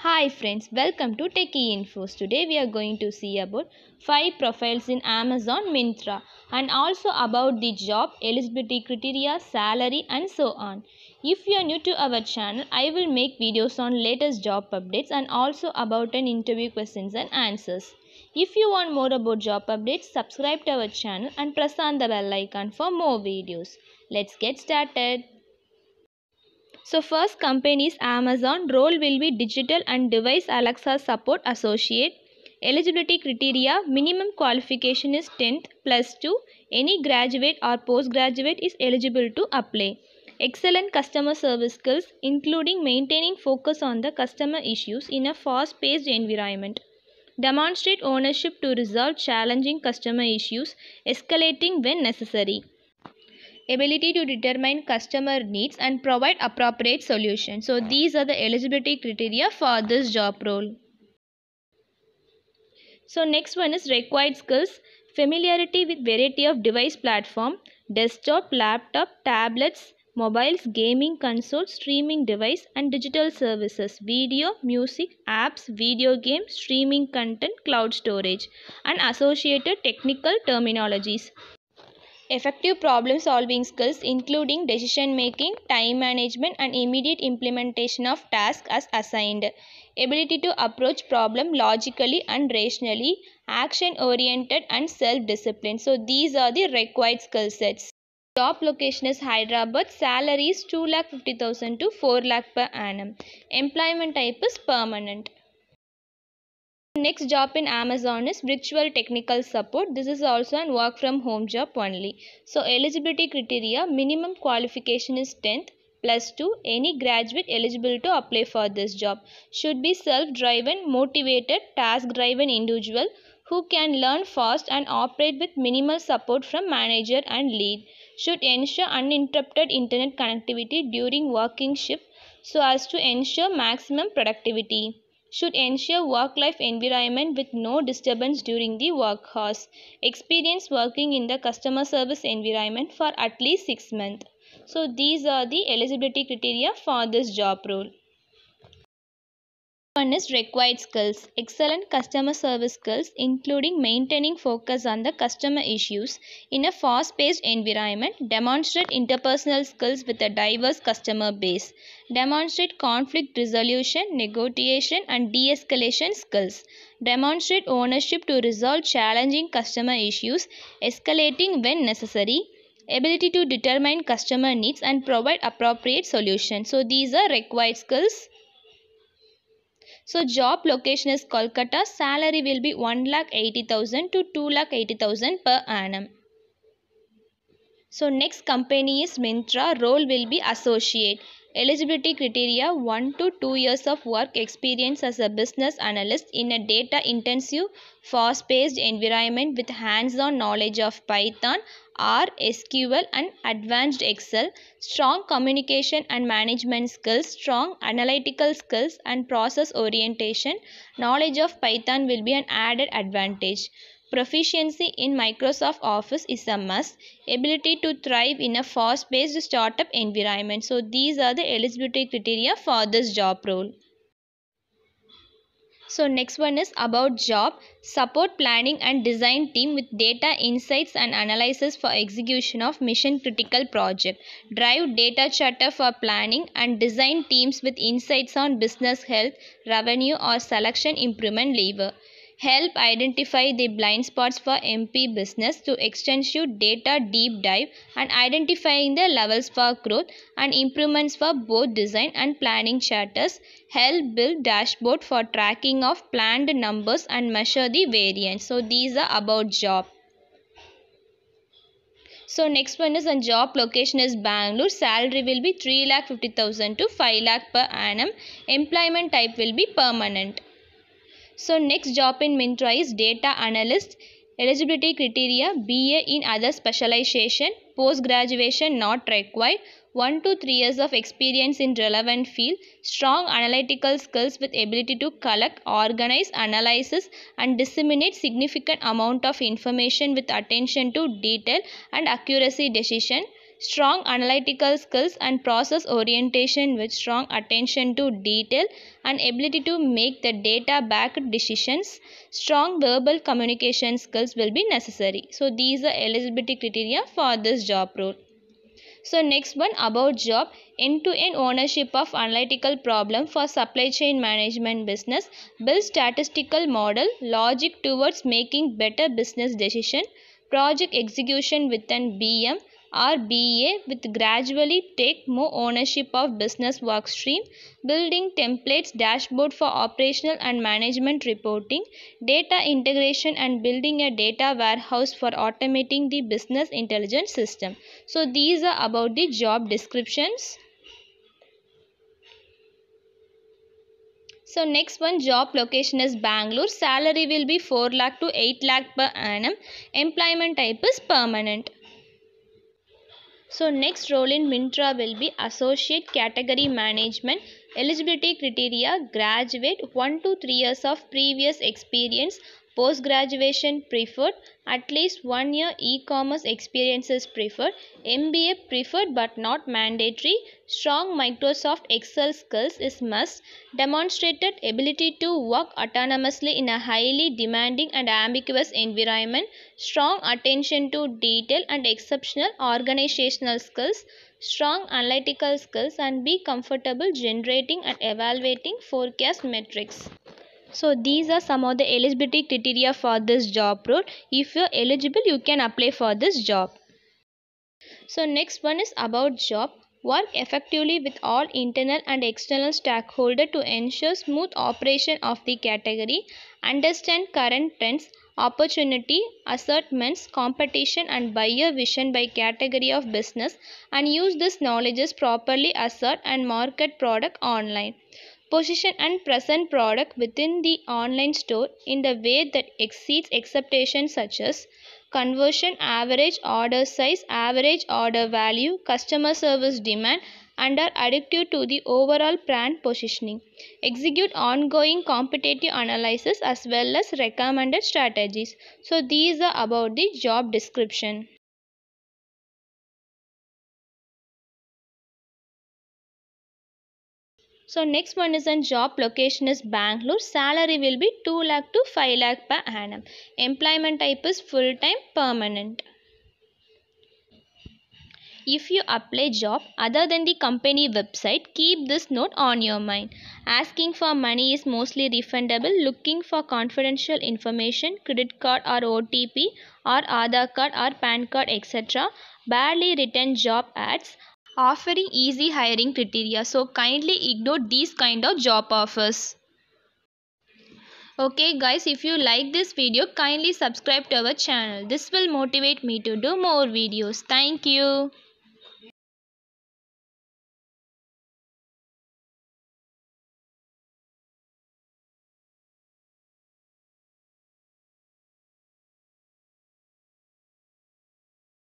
Hi friends, welcome to Techy Info's. Today we are going to see about 5 profiles in Amazon Myntra and also about the job, eligibility criteria, salary and so on. If you are new to our channel, I will make videos on latest job updates and also about an interview questions and answers. If you want more about job updates, subscribe to our channel and press on the bell icon for more videos. Let's get started. So first company is Amazon. Role will be digital and device Alexa support associate. Eligibility criteria minimum qualification is 10th plus 2. Any graduate or postgraduate is eligible to apply. Excellent customer service skills including maintaining focus on the customer issues in a fast paced environment. Demonstrate ownership to resolve challenging customer issues, escalating when necessary ability to determine customer needs and provide appropriate solutions. So these are the eligibility criteria for this job role. So next one is required skills. Familiarity with variety of device platform, desktop, laptop, tablets, mobiles, gaming console, streaming device and digital services, video, music, apps, video games, streaming content, cloud storage and associated technical terminologies effective problem solving skills including decision making time management and immediate implementation of tasks as assigned. Ability to approach problem logically and rationally action oriented and self discipline so these are the required skill sets. Job location is hyderabad. Salary is 2 lakh 50000 to 4 lakh per annum. Employment type is permanent Next job in Amazon is virtual technical support. This is also an work from home job only. So eligibility criteria minimum qualification is 10th plus 2 any graduate eligible to apply for this job should be self driven motivated task driven individual who can learn fast and operate with minimal support from manager and lead should ensure uninterrupted internet connectivity during working shift so as to ensure maximum productivity should ensure work-life environment with no disturbance during the work hours. Experience working in the customer service environment for at least 6 months. So these are the eligibility criteria for this job role. One is required skills. Excellent customer service skills including maintaining focus on the customer issues in a fast-paced environment. Demonstrate interpersonal skills with a diverse customer base. Demonstrate conflict resolution, negotiation and de-escalation skills. Demonstrate ownership to resolve challenging customer issues, escalating when necessary ability to determine customer needs and provide appropriate solutions. So these are required skills. So job location is Kolkata. Salary will be 1 lakh 80,000 to 2 lakh 80,000 per annum. So next company is Myntra. Role will be associate. Eligibility criteria 1 to 2 years of work experience as a business analyst in a data intensive fast paced environment with hands on knowledge of Python, R, SQL and advanced Excel, strong communication and management skills, strong analytical skills and process orientation, knowledge of Python will be an added advantage. Proficiency in Microsoft Office is a must. Ability to thrive in a fast-paced startup environment. So these are the eligibility criteria for this job role. So next one is about job. Support planning and design team with data insights and analysis for execution of mission critical project. Drive data charter for planning and design teams with insights on business health, revenue or selection improvement lever help identify the blind spots for MP business to extensive data deep dive and identifying the levels for growth and improvements for both design and planning charters, help build dashboard for tracking of planned numbers and measure the variance. So these are about job. So next one is on job location is Bangalore. Salary will be 3 lakh 50,000 to 5 lakh per annum. Employment type will be permanent. So next job in Myntra is data analyst. Eligibility criteria BA in other specialization. Post graduation not required. 1 to 3 years of experience in relevant field. Strong analytical skills with ability to collect, organize, analysis and disseminate significant amount of information with attention to detail and accuracy decision strong analytical skills and process orientation with strong attention to detail and ability to make the data backed decisions. Strong verbal communication skills will be necessary. So these are eligibility criteria for this job role. So next one about job. End-to-end ownership of analytical problem for supply chain management business. Build statistical model. Logic towards making better business decision. Project execution with an BM or BA with gradually take more ownership of business work stream, building templates dashboard for operational and management reporting, data integration and building a data warehouse for automating the business intelligence system. So these are about the job descriptions. So next one job location is Bangalore. Salary will be 4 lakh to 8 lakh per annum. Employment type is permanent. So next role in Myntra will be Associate Category Management. Eligibility criteria graduate 1 to 3 years of previous experience post graduation preferred at least one year e-commerce experience is preferred mba preferred but not mandatory. Strong microsoft excel skills is must. Demonstrated ability to work autonomously in a highly demanding and ambiguous environment. Strong attention to detail and exceptional organizational skills. Strong analytical skills and be comfortable generating and evaluating forecast metrics so these are some of the eligibility criteria for this job role. If you're eligible, you can apply for this job. So next one is about job. Work effectively with all internal and external stakeholders to ensure smooth operation of the category. Understand current trends, opportunity, assortments, competition and buyer vision by category of business and use this knowledge properly assert and market product online position and present product within the online store in the way that exceeds expectations such as conversion, average order size, average order value, customer service demand and are additive to the overall brand positioning. Execute ongoing competitive analysis as well as recommended strategies. So these are about the job description. So next one is on job location is Bangalore. Salary will be 2 lakh to 5 lakh per annum. Employment type is full time permanent. If you apply job other than the company website, keep this note on your mind. Asking for money is mostly refundable. Looking for confidential information, credit card or OTP or Aadhaar card or PAN card etc. Barely written job ads offering easy hiring criteria. So kindly ignore these kind of job offers. Okay guys if you like this video kindly subscribe to our channel. This will motivate me to do more videos. Thank you